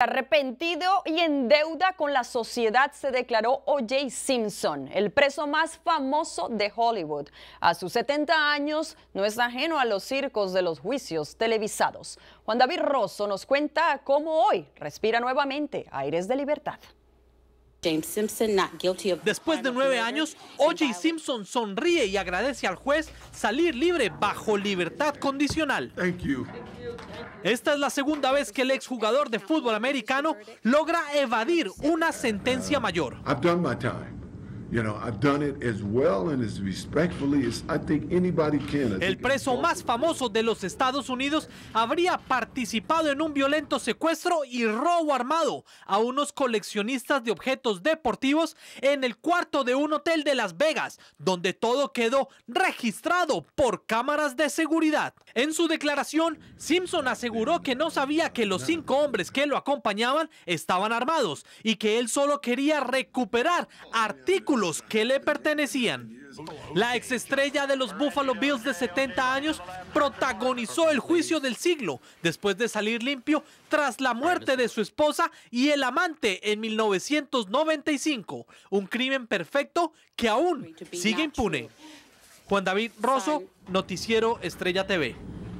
Arrepentido y en deuda con la sociedad se declaró O.J. Simpson, el preso más famoso de Hollywood. A sus 70 años no es ajeno a los circos de los juicios televisados. Juan David Rosso nos cuenta cómo hoy respira nuevamente aires de libertad. Después de nueve años, O.J. Simpson sonríe y agradece al juez salir libre bajo libertad condicional. Esta es la segunda vez que el exjugador de fútbol americano logra evadir una sentencia mayor. El preso más famoso de los Estados Unidos habría participado en un violento secuestro y robo armado a unos coleccionistas de objetos deportivos en el cuarto de un hotel de Las Vegas, donde todo quedó registrado por cámaras de seguridad. En su declaración, Simpson aseguró que no sabía que los cinco hombres que lo acompañaban estaban armados y que él solo quería recuperar artículos que le pertenecían. La exestrella de los Buffalo Bills de 70 años protagonizó el juicio del siglo después de salir limpio tras la muerte de su esposa y el amante en 1995, un crimen perfecto que aún sigue impune. Juan David Rosso, Noticiero Estrella TV.